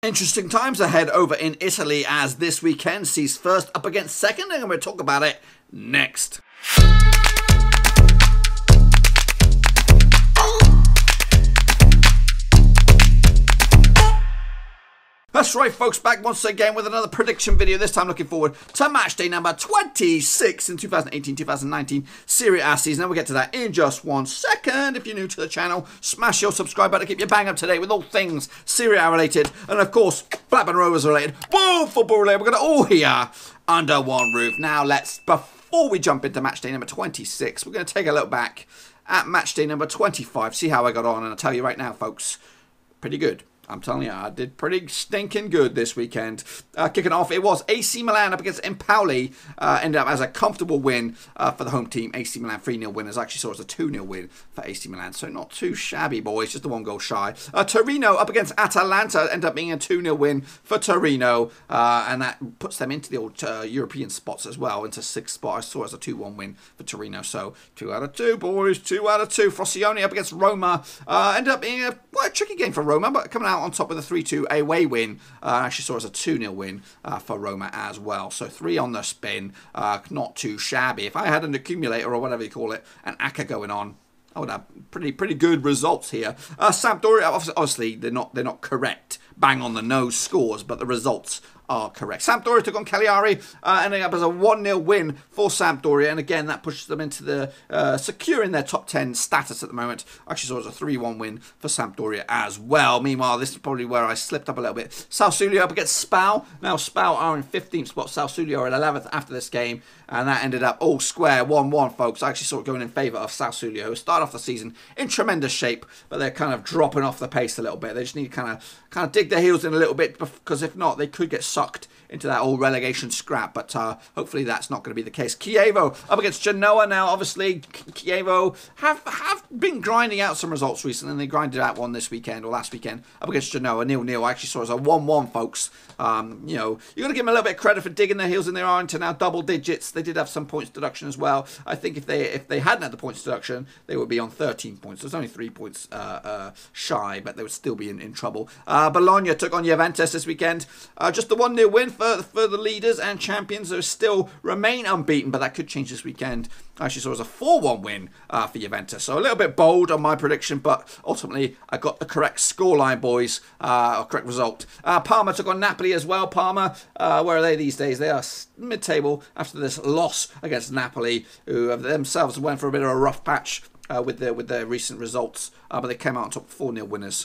Interesting times ahead over in Italy as this weekend sees first up against second, and we'll talk about it next. That's right, folks, back once again with another prediction video. This time looking forward to match day number 26 in 2018-2019 Serie A season. And we'll get to that in just one second. If you're new to the channel, smash your subscribe button to keep you bang up to date with all things Serie A related. And of course, Blackburn Rovers related. Woo, football related. We're going to all here under one roof. Now, let's, before we jump into match day number 26, we're going to take a look back at match day number 25. See how I got on. And I'll tell you right now, folks, pretty good. I'm telling you, I did pretty stinking good this weekend. Uh, kicking off, it was AC Milan up against Empoli. Uh, ended up as a comfortable win uh, for the home team. AC Milan 3 0 winners. Actually saw it as a 2 0 win for AC Milan. So not too shabby, boys. Just the one goal shy. Uh, Torino up against Atalanta. Ended up being a 2 0 win for Torino. Uh, and that puts them into the old uh, European spots as well, into sixth spot. I saw as a 2 1 win for Torino. So 2 out of 2, boys. 2 out of 2. Frosinone up against Roma. ended up being a quite a tricky game for Roma, but coming out out on top with a 3-2 away win. Uh, actually saw as a 2-0 win uh, for Roma as well. So three on the spin, uh, not too shabby. If I had an accumulator or whatever you call it, an ACCA going on, I would have pretty pretty good results here. Uh, Sampdoria, obviously, they're not they're not correct, bang on the nose scores, but the results are correct. Sampdoria took on Cagliari, uh, ending up as a 1 0 win for Sampdoria. And again, that pushes them into the uh, securing their top 10 status at the moment. I Actually, saw it was a 3 1 win for Sampdoria as well. Meanwhile, this is probably where I slipped up a little bit. Sassuolo up against Spal. Now, Spal are in 15th spot. Sassuolo are at 11th after this game. And that ended up all square 1 1, folks. I actually saw it going in favour of Sassuolo, who started off the season in tremendous shape, but they're kind of dropping off the pace a little bit. They just need to kind of kind of dig their heels in a little bit because if not, they could get sucked into that old relegation scrap. But uh, hopefully that's not going to be the case. Chievo up against Genoa now. Obviously, Chievo have have been grinding out some results recently, and they grinded out one this weekend or last weekend up against Genoa nil nil. I actually saw it as a one one, folks. Um, you know, you're going to give them a little bit of credit for digging their heels in. They are into now double digits. They did have some points deduction as well. I think if they if they hadn't had the points deduction, they would be on 13 points. There's only three points uh, uh, shy, but they would still be in, in trouble. Uh, Bologna took on Juventus this weekend. Uh, just the one 0 win for for the leaders and champions who still remain unbeaten, but that could change this weekend. I actually saw it as a 4 1 win uh, for Juventus. So a little bit bold on my prediction, but ultimately I got the correct scoreline, boys, uh, or correct result. Uh, took on Napoli as well. Parma, uh, where are they these days? They are mid table after this loss against Napoli, who themselves went for a bit of a rough patch. Uh, with their with their recent results, uh, but they came out on top 4 0 winners.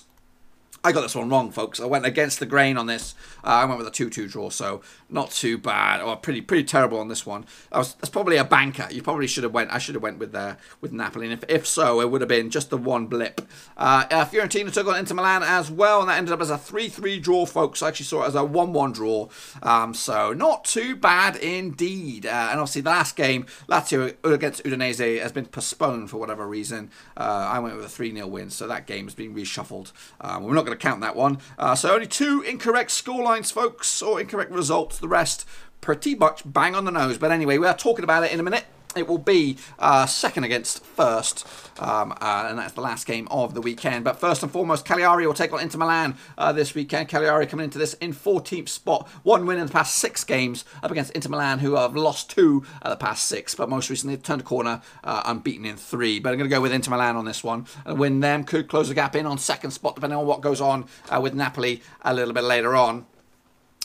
I got this one wrong, folks. I went against the grain on this. Uh, I went with a 2-2 draw, so not too bad. Or pretty pretty terrible on this one. I was, that's probably a banker. You probably should have went. I should have went with uh, with Napoli. And if, if so, it would have been just the one blip. Uh, uh, Fiorentina took on Inter Milan as well, and that ended up as a 3-3 draw, folks. I actually saw it as a 1-1 draw. Um, so not too bad indeed. Uh, and obviously the last game, Lazio against Udinese, has been postponed for whatever reason. Uh, I went with a 3-0 win, so that game has been reshuffled. Um, we're not going going to count that one. Uh, so only two incorrect scorelines, folks, or incorrect results. The rest pretty much bang on the nose. But anyway, we are talking about it in a minute. It will be uh, second against first, um, uh, and that's the last game of the weekend. But first and foremost, Cagliari will take on Inter Milan uh, this weekend. Cagliari coming into this in 14th spot, one win in the past six games up against Inter Milan, who have lost two of the past six, but most recently turned a corner, uh, unbeaten in three. But I'm going to go with Inter Milan on this one and win them. Could close the gap in on second spot, depending on what goes on uh, with Napoli a little bit later on.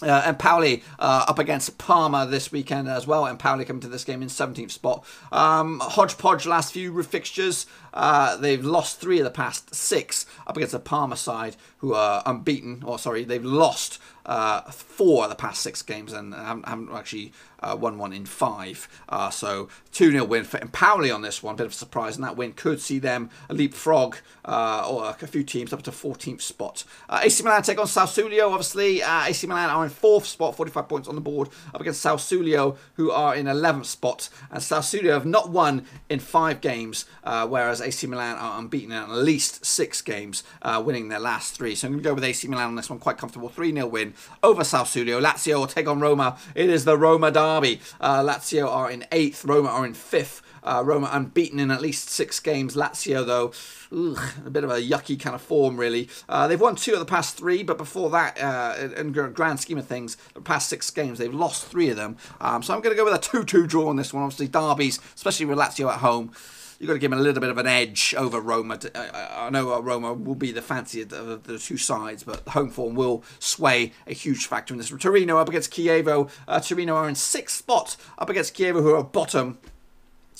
Uh, Empoli uh, up against Parma this weekend as well. Empoli coming to this game in 17th spot. Um, hodgepodge last few fixtures. Uh, they've lost three of the past six up against the Parma side, who are unbeaten. Or sorry, they've lost uh, four of the past six games and haven't, haven't actually uh, won one in five. Uh, so 2 0 win for Empoli on this one. Bit of a surprise, and that win could see them leapfrog uh, or a few teams up to 14th spot. Uh, AC Milan take on Sassuolo, obviously. Uh, AC Milan are in fourth spot, 45 points on the board, up against Sassuolo, who are in 11th spot. And Sassuolo have not won in five games, whereas AC Milan are unbeaten in at least six games, uh, winning their last three. So I'm going to go with AC Milan on this one, quite comfortable 3 0 win over Sassuolo. Lazio will take on Roma. It is the Roma derby. Uh, Lazio are in eighth, Roma are in fifth. Uh, Roma unbeaten in at least six games. Lazio, though, ugh, a bit of a yucky kind of form, really. Uh, they've won two of the past three, but before that, uh, in grand scheme of things, the past six games, they've lost three of them. Um, so I'm going to go with a 2 2 draw on this one. Obviously, derbies, especially with Lazio at home you've got to give him a little bit of an edge over Roma. To, I, I, know Roma will be the fancier of the two sides, but home form will sway a huge factor in this. Torino up against Chievo. Uh, Torino are in sixth spot up against Chievo, who are bottom.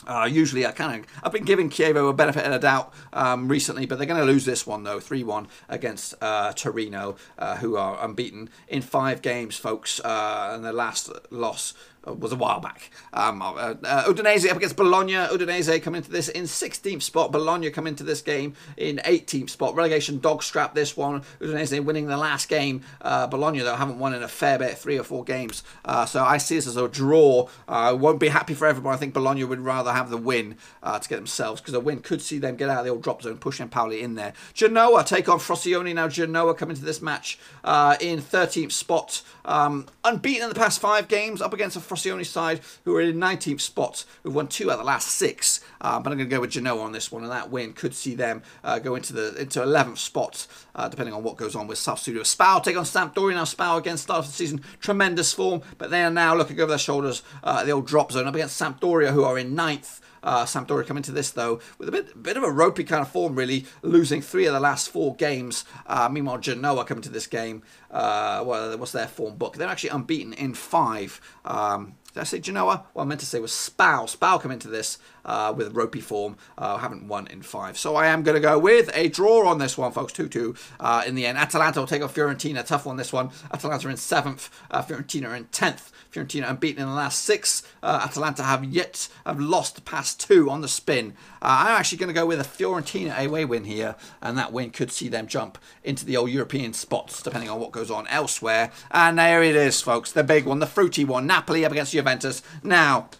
Uh, usually, I kind of I've been giving Chievo a benefit of the doubt um, recently, but they're going to lose this one though, three-one against uh, Torino, uh, who are unbeaten in five games, folks, uh, and their last loss uh, was a while back. Um, uh, uh, Udinese up against Bologna. Udinese come into this in 16th spot. Bologna come into this game in 18th spot. Relegation dog strap this one. Udinese winning the last game. Uh, Bologna, though, haven't won in a fair bit, three or four games. Uh, so I see this as a draw. Won't be happy for everyone. I think Bologna would rather have the win uh, to get themselves because a win could see them get out of the old drop zone, pushing Empoli in there. Genoa take on Frosinone. Now, Genoa come into this match in 13th spot. Um, unbeaten in the past five games up against a Frosinone side who are in 19th spot, who've won two out of the last six. Uh, but I'm going to go with Genoa on this one, and that win could see them uh, go into the into 11th spot, uh, depending on what goes on with Sassuolo. Spal take on Sampdoria. Now, Spal again, start of the season, tremendous form, but they are now looking over their shoulders uh, the old drop zone up against Sampdoria, who are in ninth. Uh, Sampdoria come into this though with a bit, bit of a ropey kind of form, really, losing three of the last four games. Uh, meanwhile, Genoa come into this game. Uh, well, what's their form book? They're actually unbeaten in five. Um, did I say Genoa? What I meant to say was Spal. Spal come into this uh, with ropey form. Uh, haven't won in five. So I am going to go with a draw on this one, folks. 2-2 uh, in the end. Atalanta will take off Fiorentina. Tough one, this one. Atalanta in seventh. Uh, Fiorentina in tenth. Fiorentina unbeaten in the last six. Uh, Atalanta have yet have lost past two on the spin. Uh, I'm actually going to go with a Fiorentina away win here, and that win could see them jump into the old European spots, depending on what goes on elsewhere. And there it is, folks, the big one, the fruity one. Napoli up against Juventus. Now,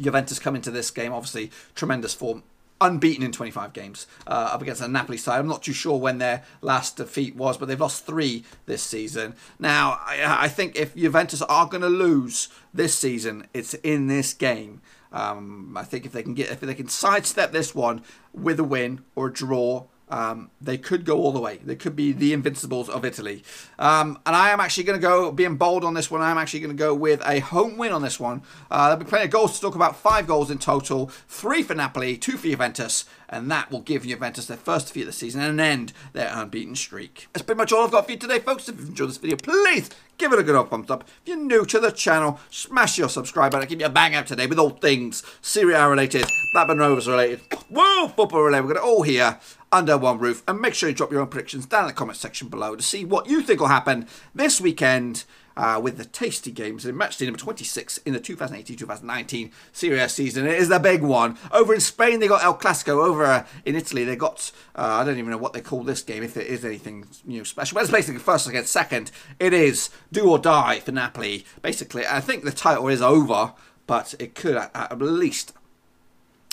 Juventus come into this game, obviously tremendous form unbeaten in 25 games uh, up against the Napoli side. I'm not too sure when their last defeat was, but they've lost three this season. Now, I, I think if Juventus are going to lose this season, it's in this game. Um, I think if they can get if they can sidestep this one with a win or a draw, um, they could go all the way. They could be the invincibles of Italy. Um, and I am actually going to go, being bold on this one, I'm actually going to go with a home win on this one. Uh, there'll be plenty of goals to talk about. Five goals in total. Three for Napoli, two for Juventus. And that will give Juventus their first defeat of the season and end their unbeaten streak. That's pretty much all I've got for you today, folks. If you've enjoyed this video, please give it a good old thumbs up. If you're new to the channel, smash your subscribe button. I keep you a bang up today with all things Serie A related, Blackburn Rovers related, woo, football related. We've got it all here under one roof. And make sure you drop your own predictions down in the comment section below to see what you think will happen this weekend uh, with the tasty games in match day number 26 in the 2018-2019 Serie A season. It is the big one. Over in Spain, they got El Clasico. Over uh, in Italy, they got, uh, I don't even know what they call this game, if it is anything you know, special. But it's basically first against second. It is do or die for Napoli. Basically, I think the title is over, but it could at, at least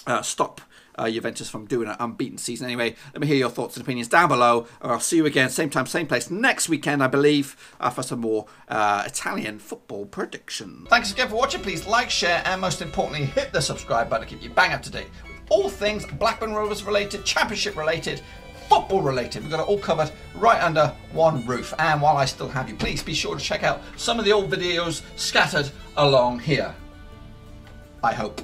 uh, stop uh, Juventus from doing an unbeaten season. Anyway, let me hear your thoughts and opinions down below. I'll see you again, same time, same place next weekend, I believe, uh, for some more uh, Italian football predictions. Thanks again for watching. Please like, share, and most importantly, hit the subscribe button to keep you bang up to date with all things Blackburn Rovers related, Championship related, football related. We've got it all covered right under one roof. And while I still have you, please be sure to check out some of the old videos scattered along here. I hope.